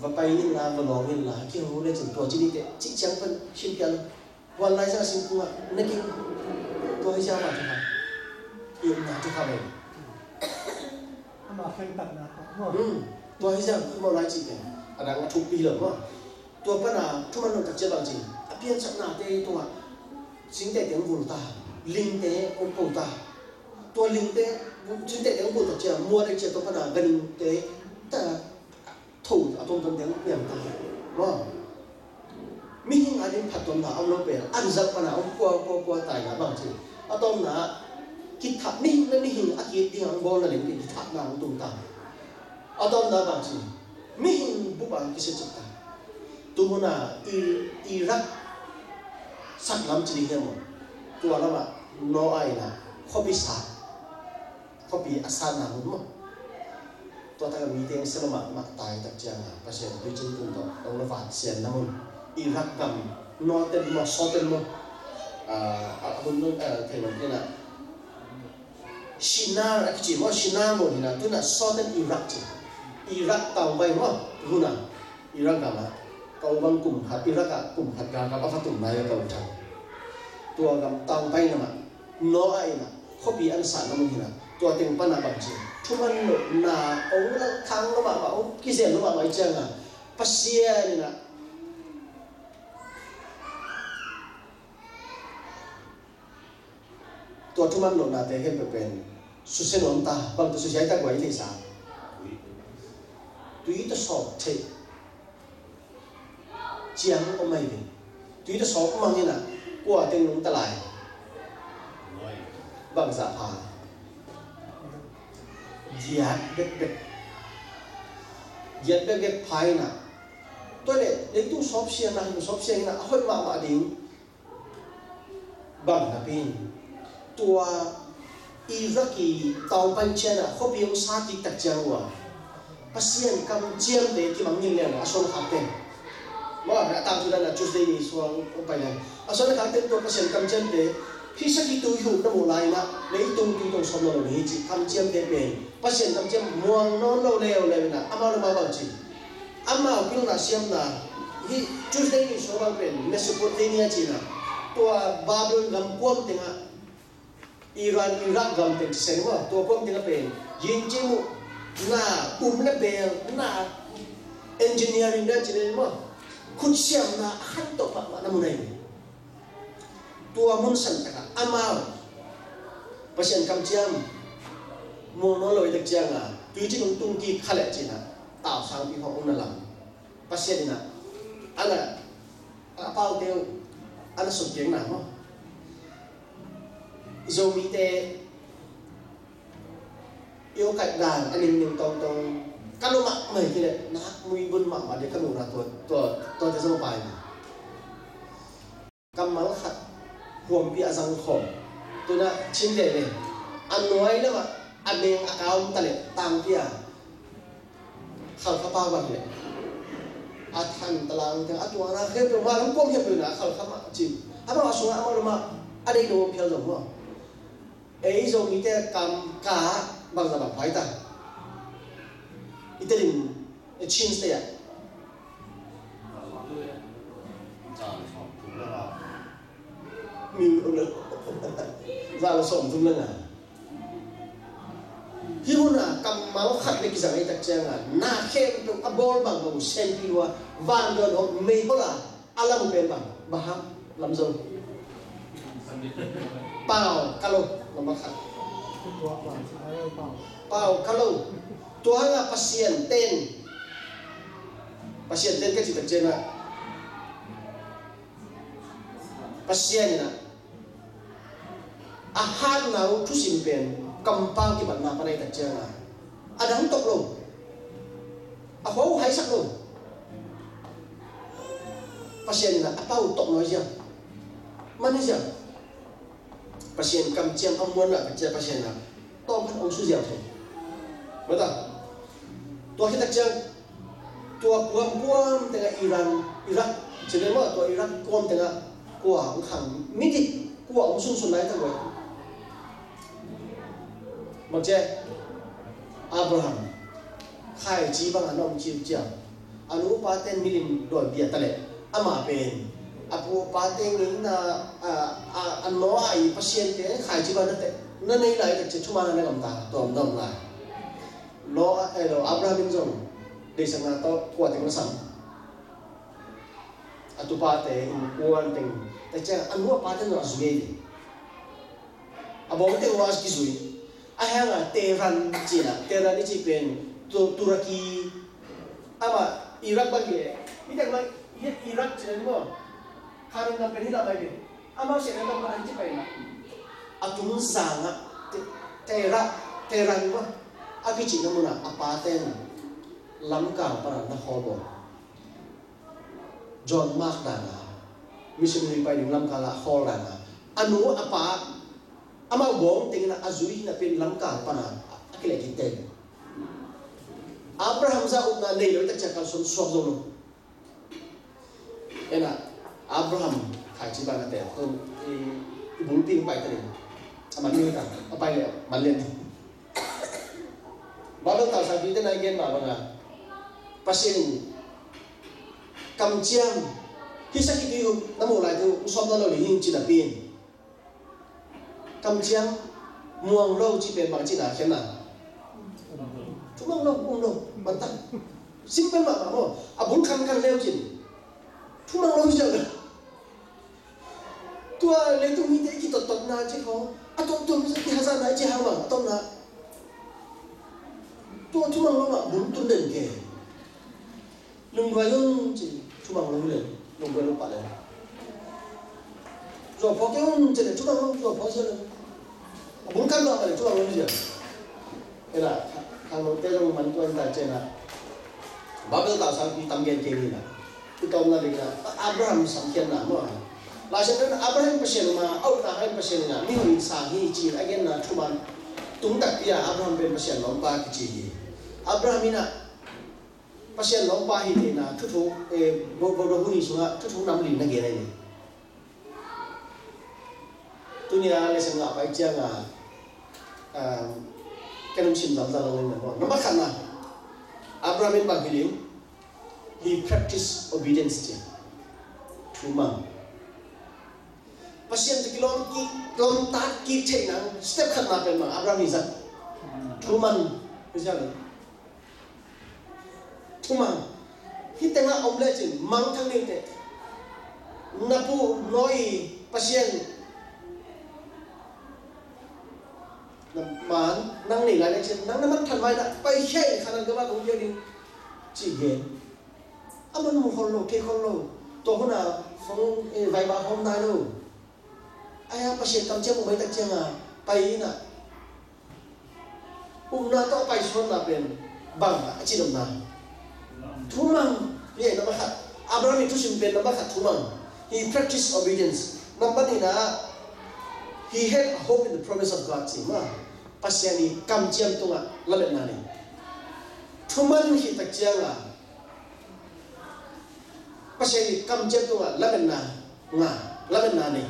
Và bay in là và lòng in là ki ho le chen to chi ni te chi chang pen shin xin qua, lai sa sin ku mà ki to hi sa ma ta in na to ka le mà khen tặng là có hm to hi sa ku mo lai chi te ada nga thu pi lo ma to pa na thu man no ta che bang chi a pian sak na te to sing te tiếng vul ta linh te ông cầu ta. Tua linh te chính te tiếng vul ta chia mua đây chia to pa na gần te ta thủ ở trong trong tiếng miệng ta mà mi hình anh phát tuần là ông nó về ăn giấc pa na ông qua qua qua tài là bằng chi ở trong là 기타 미나 미히 아기 디앙 볼라리 미 기타 나앙 둥다 아던 나가지 미히 부반 기세 쳤다 두모나 이 이락삭า지리게นตาอะตอนนั้นก็จีนไม่เงินบุปผังกี่เซ็ตต่างตัวละมาโนไอนะข้อปีศาจขอบีอาสานามั้งตัวตะกมีเตียงสลมักมักตายตักจางประเสริฐด้วยจินตุนต่อตรงละฝาดเสียนนะมุนอิรักกันอนเต็มมอซอเต็มมออ่าอัลฮุนนุนเอ่อเทมันเนี่ยนะ ตัวเ ต็งปันนะบางทีทุกมันหนุนนาองค์ละครั้งละมาว่าองค์กิเซนละมาไม่เจงอ่ะปัสเซียนี่นะตัวทุกมันหนุนนาแต่เห็นเป็นสุเซนอนตาบาง ตัวสุเซนตาไว้ที่สามตุยตัวสอบเทเจียงก็ไม่เป็นตุยตัวสอบก็มันนี่นะ qua tiếng nung ta lại bằng giả phà giat bek bek giat bek bek phai na tôi để đến tu shop xiên na tu shop xiên na hơi mà mà đỉnh bằng na pin tua Iraki tàu ban chen na không biết sa ti tak chang wa pasien kam chiam de ki mang ning le na son khap ten mà đã tạm thời là Tuesday ni xuống bài này à sau này kháng tên tôi có xem cầm chân để khi sắc khi tôi hiểu nó một lại na lấy tung tung tung xong rồi lấy chỉ cầm chân để bền bác sĩ cầm chân muang nó lâu leo leo na ama nó bao chỉ ama kêu là xem là hi Tuesday ni xuống bằng bền Mesopotamia chỉ na tua Babylon gam quam tiếng à Iran Iraq gam tiếng xem mà tua quam tiếng bền yin chỉ mu na um na bền na engineering đó chỉ nên mà khut siam na han to pa ma namu nei tua mun san taka amal pasien kam chiam mo no loi tak chiang a tu chi nung tung ki khale chi na tao sang pi ho un lam pasien na ana a pau teu ana sum keng na mo zo mi te yêu cạnh đàn anh em nhưng tông tông. Các lô mạng mày kia đấy nát mùi vun mạng mà để các lô ra tuột tuột tuột cho dâu bài mà. Cầm máu khát huồng bị răng khổ. Tôi đã chín để này. Ăn nói đó mà. Anh em cao ta lại tam kia. Khảo khắp bao bằng này. À thằng ta làm thì ăn tuần ra khép được mà. Lắm công hiệp rồi na khắp mạng chìm. À mà xuống à mà mà. Ăn đây đồ phiêu rồi không ấy rồi mình ta cầm cá bằng là bằng phái ta ít tiền chín thế à? Mình không được ra vâng, là sổm thung lên à? Khi hôn à cầm máu khát lên cái dạng ấy tạc trang à? Na khen trong a bol bằng bằng sen đi qua vàng đơn hồn mê hôn à? Alam bên bằng. Bà ham làm rồi. Pau, kalau namakat. Pau, kalau tuhan nga pasien ten. Pasien ten kan tagsiya na. Pasien ya. na. Ahan na u tusimpen kampang itu na ada untuk lo Adang toklo. hai sak lo Pasien na apa untuk lo aja Mana aja? Pasien kam chiam amon la ka pasien na tom kan ong su ja the bata to hi tak chang vâng tua kuam kuam tengah Iran, Iraq. Jadi ma tôi Iraq kuam tengah kuah ang khang midi kuah ông sun sun lai ta rồi. mặc che Abraham. Khai chi bang anom chi chia anu pa ten milim do bia tale ama pen apu pa ni na a a ano ai pasien te khai chi bang te na nei lai te chuma na ngam ta tom dom la lo e lo Abraham in zong de sang na to kwa te sang atu pa te in kuan teng te che anu pa te no suge abong te was ki sui chi na te ran chi pen to turaki. Ama Iraq bagi tidak mai Iraq China mo karang na pen hila mai ama se na ba ichi pen atun sanga Tehran Tehran mo agi China mo na apaten lamka para na hobo John Mark dana missionary pa yung lamka la hol dana anu apa? Ama bong tingin na azui na pin langka pana akile kite Abraham za una nei lo tak chakal son swab zo ena Abraham khai chi ba na te to i bul ping pai tare ama ni ta apa le malen ba lo ta sa bi te na gen ma ba na pasin kam chiam kisa ki ki na mo lai tu swab na lo li hin chi na pin. Cầm chiang, muang lâu chỉ bên bằng chỉ là khen nào chúng muang lâu muang lâu bằng tắc simple mà mà mo à bốn khăn khăn leo chỉ. Chúng muang lâu chưa tua, lấy tung mi đấy chỉ tọt tọt na chứ không? À tọt tọt cái hà sa này chỉ hàng mà tọt na tua chúng muang lâu mà bốn tuần đến kề. Lưng ngoài lưng chỉ chúng muang lâu lên. Lưng ngoài lưng phải rồi phó cái chỉ để chúng ta lâu rồi phó chưa lên muốn cắt đoạn này cho nó gì thế là thằng nó tay trong mình tuân tại trên là bảo cái tạo sao đi tâm gen kia là cái công là gì là Abraham sáng kiến là mà là sẽ đến Abraham pasien mà ông ta hay pasien là mình mình sang hi, chi. Là again là chú bạn tung đặc bia Abraham bên pasien lòng ba cái chi Abraham ina pasien lòng ba hi thì là thứ thu bộ bộ đồ huni xuống thứ thu năm lìn nó kia này tôi nhớ là sẽ ngã phải chưa ngã cái nông sinh dần dần lên này nó bắt khăn là Abraham, in bằng hilim he practiced obedience chứ chú mà pasien thì kilom ki kilom ta ki chạy nang step khăn là bên mà Abraham đi ra chú man bây giờ là chú mà khi tên là ông lê chứ mang thằng này thế napu nói pasien. Man, nang ni la ne chen nang na man than mai na pai khe khanan ka ba ko ye din chi gen aman mu hol lo, ke hol lo. To huna, phong e vai ba hôm nay đâu aya pa she kam che mu mai tak chang a pai na um na to pai son na pen bang a chi dom na thu mang ye na ma khat abraham tu sim pen na ma khat thu mang he practiced obedience. Number ni na he had a hope in the promise of God. Chi ma pasiani kam chiam tunga lamet na ni thuman hi tak chiang a pasiani kam chiam tunga lamet na nga lamet na ni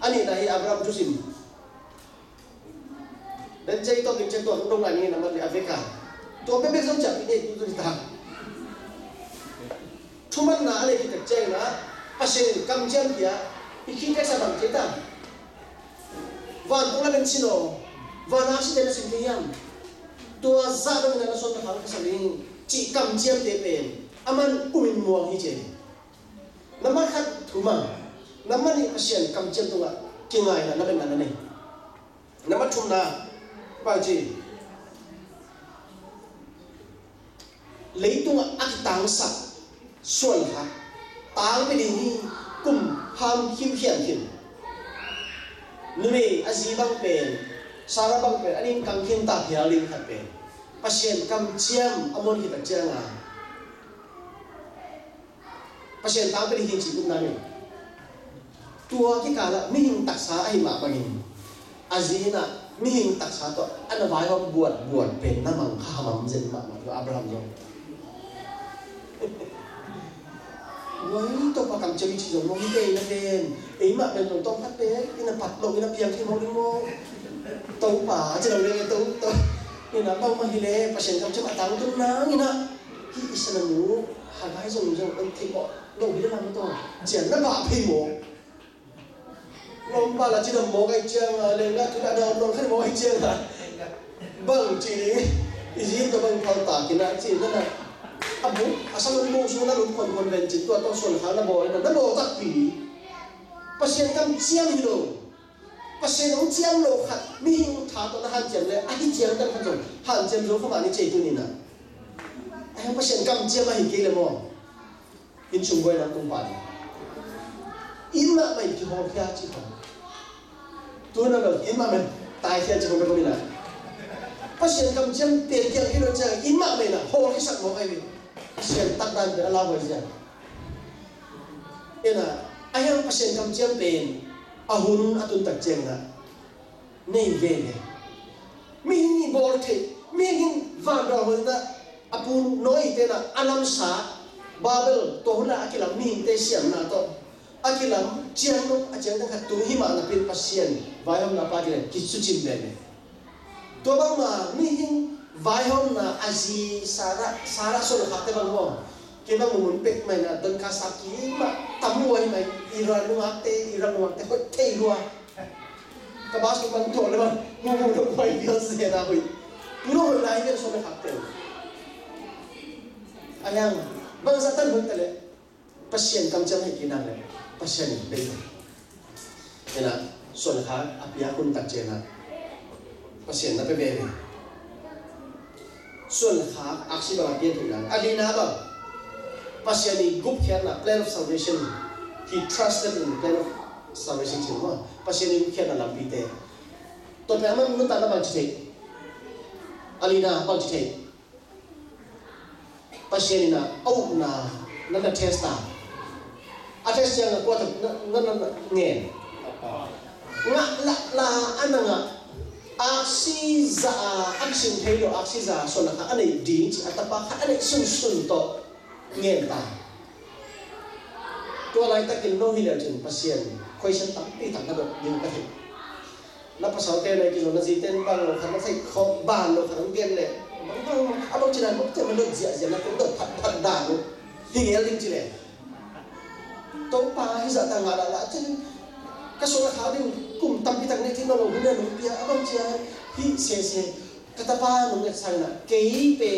ani na hi abraham tu sim dan jai to kin to dong la ni na ma aveka to be be som cha ni tu tu ta thuman na ale hi tak chiang na pasiani kam chiam dia ikhi ka sa bang cheta van tung la ben sino van a si den sim tiam tua za dong na son ta ka sa ling chi kam chiam te pen aman umin muang hi che nama khat thuma nama ni pasien kam chiam tunga kingai na na ben na ne nama thum na ba chi lấy tung ak tang sa xuân ha tang cái đi cùng ham kim hiển hiển nuri azi bang pen sara bang pen anin kang kim ta hial ling khat pen pasien kam chiam amon hi ta changa pasien tang pe hi chi kun na ni tua ki kala mi hing tak sa ai ma pangin azina mi hing tak sa to ana vai ho buat buat pen na mang kha mam zen ma ma abraham zo với tôi vào cầm chơi chỉ dùng mong tê nó lên ý mà bên đồng tông phát tế cái là bật lộ cái là piang thì mong đi mong tàu bà chỉ đầu lên tàu tàu cái là bao mà hile và sen cầm chơi mà tăng tung ná như nè khi isa là mũ hàng hai dùng dùng anh thấy bỏ đâu biết làm tôi. Chỉ nó bà phi mồ lom bà là chỉ đồng mồ cái chương lên ngã cứ đã đầu đầu cái mồ cái chương à bằng chỉ đi gì đó bằng thao tả cái này chỉ đó là abu asal mo so na lum kon kon ben chit to to sol khala bo na nó bo tak pi pasien kam chiang hi lo pasien ong chiang lo khat mi hing tha to na han chiang le a hi chiang tan khat hàng chiang rồi không phải ni chei tôi nè na ai pasien kam chiang mà hình kia là mò in chung boy na tung pa ni khác chứ không ki ho kya chi ko tu na lo chỉ có cái tai kya chi ko ko ni tiền pasien khi chiang chơi kyang mà mình cha hồ cái mai na ho ki sak mo ai ni pasien tak dan be ala bo ja ena ayang pasien kam chiam pen ahun atun tak cheng na nei ve le mi ni bor the mi hin van ra hol na apun thế te anh anam sa babel to hula akilam mình te siam na to akilam chiang no achang ta tu hi ma na pin pasien vai hom na pa dire ki su chim le to bang ma mi hin vai hom na azi sara sara so na khate bang mo ke bang mun pek mai na don ka saki ma tamu wai mai ira nu ate ira nu ate ko te lu lua ka bas ko bang to le bang mu mu to pai dia se na hui puro lai ke so na khate ayang bang satan tan hun tele pasien kam chang hai kinang le pasien be ena so na kha apia kun tak chena pasien na pe be xuân khá aksi bằng tiên thủ đàn alina bằng pasiani gup khen là plan of salvation. He trusted in the plan of salvation chứ mà pasiani gup khen là làm bite tôi phải mang muốn ta nó bằng chỉ alina bằng chỉ pasiani na au na na na testa a test yang ko ta na na nge nga la la ana ananga aksi za action thelo aksi za so na ka anei ding chi atapa ka anei sun sun to. Nge ta. To lai ta kin no hi le chen pasien question tam pi tam na do ning ka thi na pa sau te na ki no na ji ten bang lo khan na sai kho ban lo khan gen le bang bang abang chinan bok te man do zia zia na ko do phat phat da lo hi ngel ding chi le tông pa hi za ta nga la la chen ka so la kha ding kum tam pi tak ne thin lo hu ne lu pia abang chia hi se se ka ta pa no ne sang na ke pe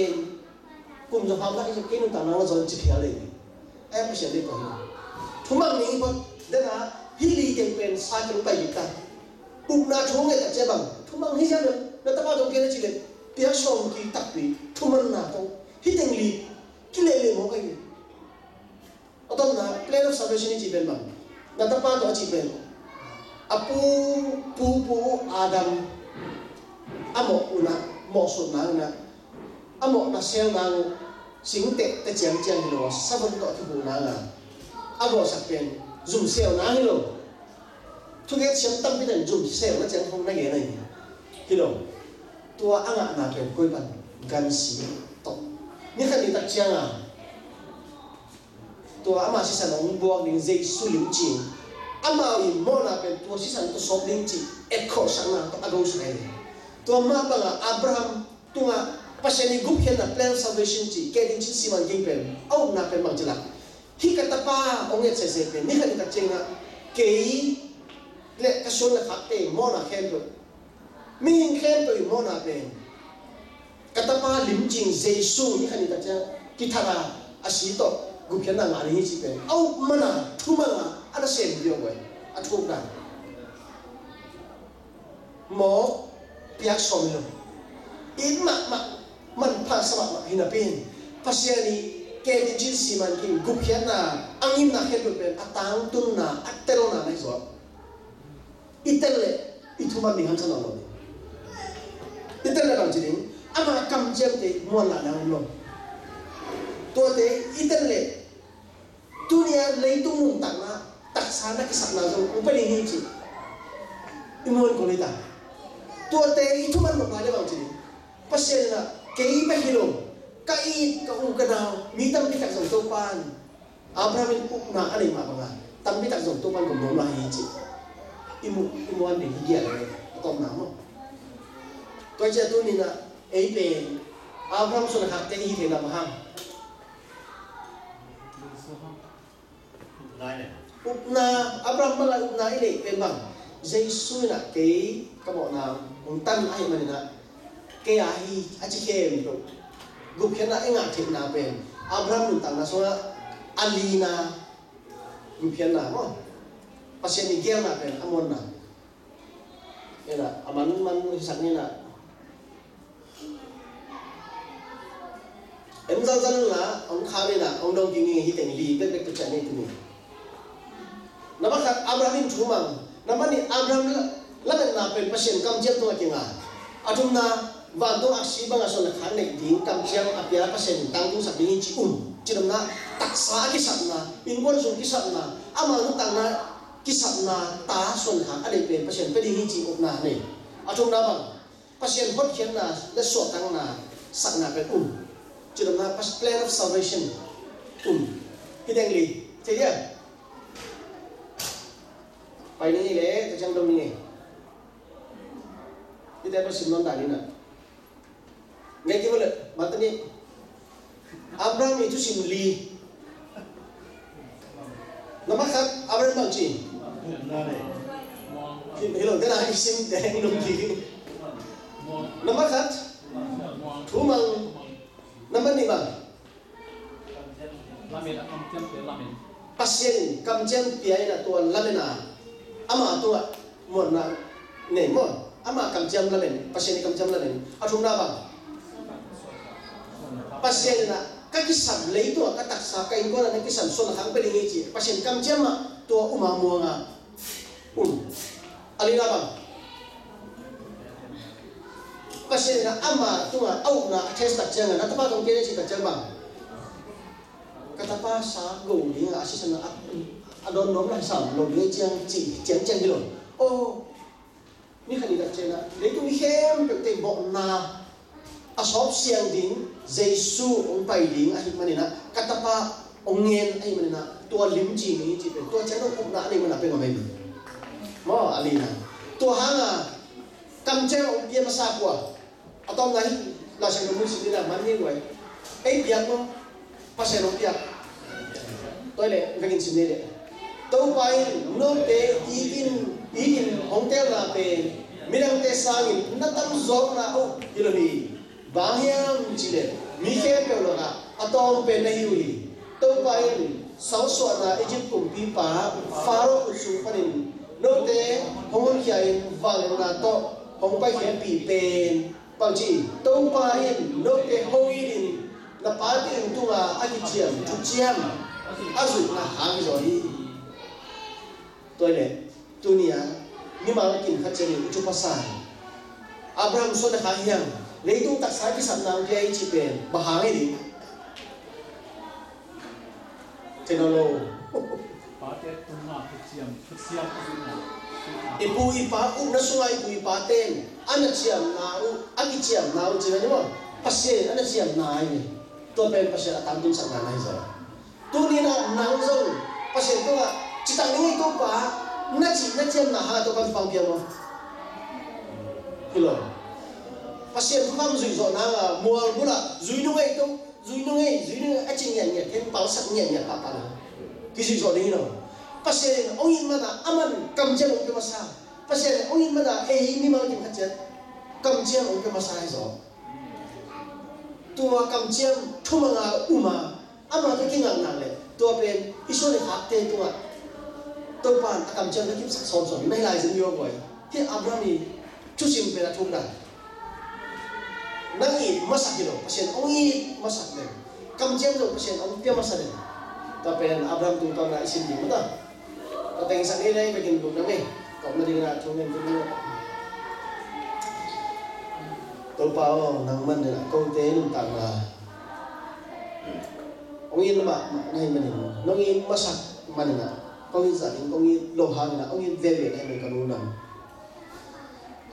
kum jo ham la ki ke no ta na zo zon chi phia le em se le ko hi thu mang ni bo de na hi li ke pen sa chu pa yi ta kum na chong ne ta che bang thu mang hi sa de na ta pa dong ke ne chi le pia so ki tak pi thu mang na to hi teng li ki le le mo ka yi kai atom na plan of salvation na ta pa to apu pu adam amo una mo so nang na amo na sel na sing te te chiang chiang lo sabon to thu bu nang abo sak pen zum sel na hi thu ge chiang tam pi zum sel na chiang phong na ge này hi tua anga na pen koi ban, gan si to ni khan ni tak chiang à. to ama si san ang buwag ning zay sulim chi ama i mo na pen to si san to sob ning chi ekho sang na to agaw sa kaya to ama pa nga Abraham to nga pasyani gupyan na plan salvation chi kaya din chi si man ging pen aw na pen mang jilak hi katapa onget sa sa pen ni kanita chi nga kay le kasyon na kakte mo na kento mi hing kento i mo na pen katapa limching zay su ni kanita chi kitara asito kupyana ngani hichi pe au mana tumanga ana shen bio we athoka mo piak somilo in ma ma man pa sama ma hina pin pasiani ke jin si man kin kupyana angin na hetu pe atang tun na atero na nai so itelle ituma mi han sana lo itelle kan jin ama kam jem te mo la na lo to te itelle dunia leitung mung tak na tak sana kisap na zo upani hi chi imon ko lita to te ituma mo pa le bang jing pasien na kei ba hilo kai ka u ka na mi tam bi tak zo to pan abraham uk na ani ma ba tam bi tak zo to pan ko mo na hi chi imu imu an de higia le tom na mo to che tu ni na ei pe abraham so na hak te hi the na upna Này. Này. up abraham ma la up na ile pe bang jesu na ke ka mo na ung tan ai ma na ke a hi a chi kem to gup khen na enga thik na pen abraham nun tang na. So alina gup khen na mo pasien ni gel na pen amon na ena aman man sak ni na em zal zan la ông kha ni na ông dong king hi teng li bek bek to chan ni tu ni nama khat abraham thu mang nama ni abraham la la na pen pasien kam jem to ki nga atum na van to aksi bang aso na khan nei ding jem apia pasien tang tu sak um chi dam na taksa ki sat na. In sun ki sat na. Ama nu tang na kisap na ta son ha ade pe pasien pe ding chi up na ne atum na bang pasien hot khian na le so tang na sak na pe um chi dam na pas plan of salvation um hi deng li thế dia bole matani abraham itu sim li nama khat abraham bang chi Này này. Hello, thế là sim đen đồng chí. Mang, nama ni bang. Lamin am jam te lamin. Pasien kam jam piai na tuan lamena. Ama tua mon na ne mon. Ama kam jam lamen, pasien kam jam lamen. Athum na bang. Pasien na kakisam lấy tua katak sa kain ko na kisam son hang pe ni chi. Pasien kam jam ma tua uma muanga. Um. Alina bang. Pasien na ama tua au na test tak jang na tapa tong kene chi tak jang bang. Katapa sa go ni nga asi sana adon nom la sam lo ni chiang chi chiang chiang ni lo. Oh. Ni khani tak chena. Le tu hem pe te bo na asop siang ding Jesu ong pai ding a hit manina katapa ongen ai manina tua lim chi ni chi pe tua chano uk na ni mana pe ngamai mo alina tua hanga kam che ong pia masa kwa atom na hi la sang mu si na man ni wai ai piak mo pasen ong piak tôi lệ về tâu bay nô để ý in ý in ông tê là tê mi đang tê sang in nó tâm gió là ô kí lô hi bá hiam chỉ để mi khe kêu lô là atom pe na hiu hi tâu bay sáu sọ là Egypt cùng pi pa pharo cùng su phan in nô để hông hôn kia in vàng là to hông bay khe pi tên bao chỉ tâu bay in để hôi hông in là phá tiền tung là anh chị em chú chiêm. Áp dụng là hàng rồi hi tôi lệ tu nia mi ma kin kha chen chu pa sa abraham so na kha hiang lấy tung tak sai ki sam nang ke chi pen ba hang ni tenolo pa te tu nga tu chiam tu chiam tu na ipu ipa u na sungai ipu ipa ten ana chiam na u aki chiam na u china ni mo pasien ana chiam na ai ni to pen pasien atam tum sang na nai zo tu ni na nang zo pasien to la chitang ni to pa na chi na chiam na ha to kan pang pia mo kilo pasien kham zui zo na nga mual bula zui nu ngai to zui nu ngai ngay, nu a ching yan yan ken pang sak yan yan pa pa na ki zui zo ni no pasien ong in mana aman kam ông ong ke masa pasien ong in mana e ni ma kim khat kam jem ong ke masa ai rồi. tua kam jem thuma mà uma ama ngạc nặng nang le tua ít số này hak te tua to pan kam jem nó kim sak son son mai lai zin yo boy hi abraham ni chu sim pe la thum da nang i masak kilo pasien ong i masak le kam jem zo pasien ong pia masak le ta pen abraham tu ta na isin di mata Kateng sa nila ay maging lung nami. Kau na din na chungin ko nila. Tol tôi o nang man nila. Kau te nung tang na. Ong yin ma na hin manin mo. Nong yin masak man na có nghĩa giả hình có nghĩa đồ hàng là ông nghĩa về biển hay mình cần nằm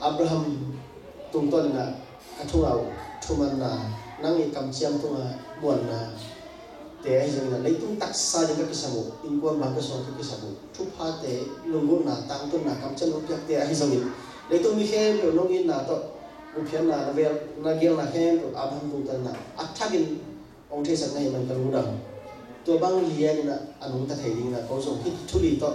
Abraham tung tuần là à, các thua nào thua mà là, năng nghề cầm chiêm thua mà buồn là thế ấy rằng là lấy tung tắc xa những các cái sản phẩm in quan bằng cái số các cái sản phẩm chụp hai thế luôn luôn là tăng tuần là cầm chân lúc chắc thế ấy rằng lấy tung mi khen rồi nó nghĩa là tội upian là về, là kia là khen rồi Abraham tung tuần là à, ắt chắc in, ông thấy rằng này mình cần nằm na băng u phian na na vel ta hit thu li to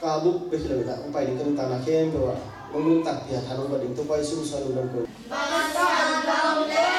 ka bu pe khilo na ong pai ding ta na khem pe wa ông muốn tak thì thanong ba ding to pai su sa lu dang ko Matthew chapter 5 verse 4.